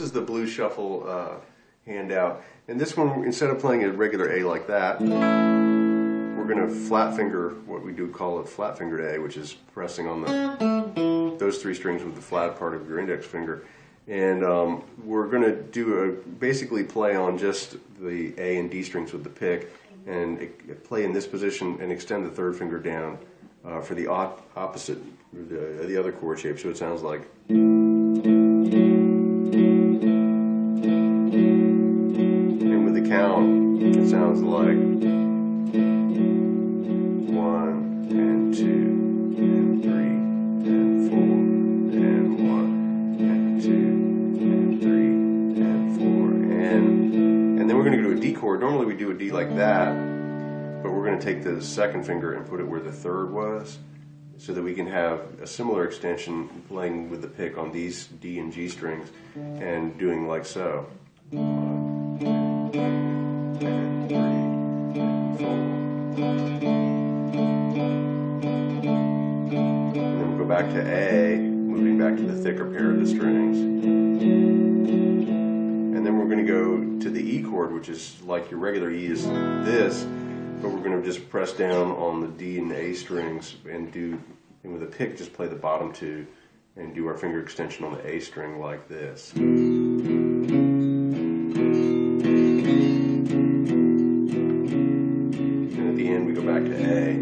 This is the blues shuffle uh, handout. And this one, instead of playing a regular A like that, we're going to flat finger what we do call it flat fingered A, which is pressing on the those three strings with the flat part of your index finger. And um, we're going to do a basically play on just the A and D strings with the pick and it, play in this position and extend the third finger down uh, for the op opposite, the, the other chord shape. So it sounds like. Count, it sounds like one and two and three and four and one and two and three and four and and then we're going to do a D chord. Normally we do a D like that, but we're going to take the second finger and put it where the third was so that we can have a similar extension playing with the pick on these D and G strings and doing like so. One, and then we'll go back to A, moving back to the thicker pair of the strings. And then we're going to go to the E chord, which is like your regular E is this, but we're going to just press down on the D and the A strings and do, and with a pick, just play the bottom two and do our finger extension on the A string like this. Go back to A.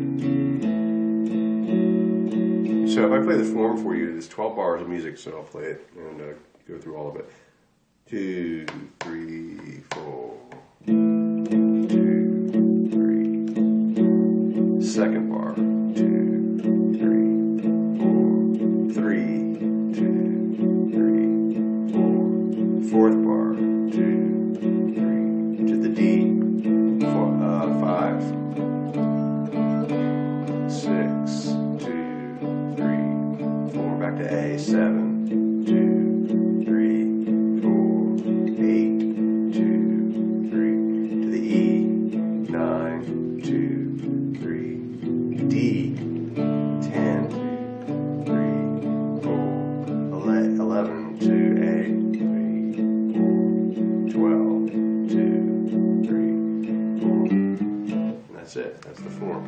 So if I play the form for you, there's 12 bars of music, so I'll play it and uh, go through all of it. Two, three, four. Two, three. Second bar. Two, three, four. Three, two, three, four. Fourth bar. A. Seven, two, three, four, eight, two, three. To the E. Nine, two, three. D. Ten, three, four. Ele- Eleven, two, A. Three, four. Twelve, two, three, four. And that's it. That's the form.